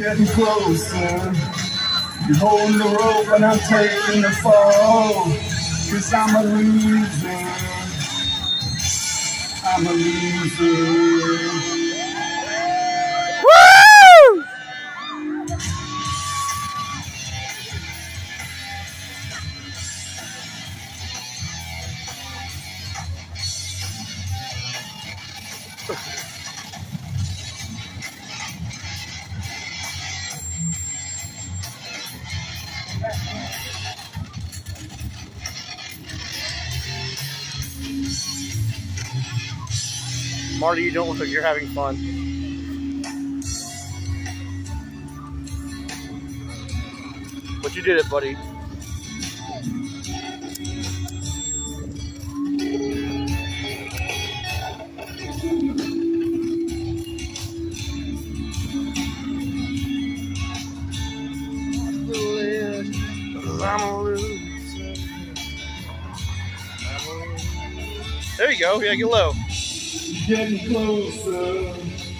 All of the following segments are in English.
Getting closer. You're holding the rope and I'm taking the fall. Cause I'm a loser. I'm a loser. Marty, you don't look like you're having fun. But you did it, buddy. There you go. Yeah, get low. Getting closer.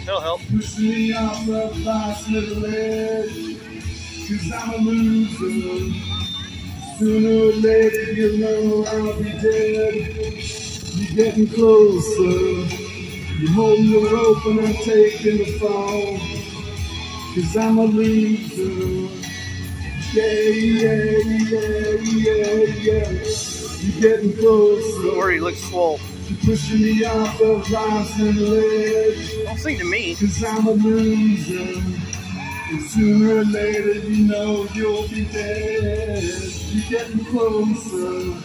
That'll help. Pushing me off the last little edge. Cause I'm a loser. Sooner or later you know I'll be dead. You're getting closer. You're holding the rope and I'm taking the fall. Cause I'm a loser. You're getting closer. Don't worry, you look swole. You're pushing me off the last little edge. Don't sing to me. Cause I'm a loser. And sooner or later, you know you'll be dead. You're getting closer.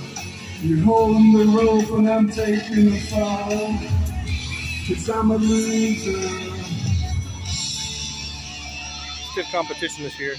You're holding the rope and I'm taking the fall. Cause I'm a loser. Stiff competition this year.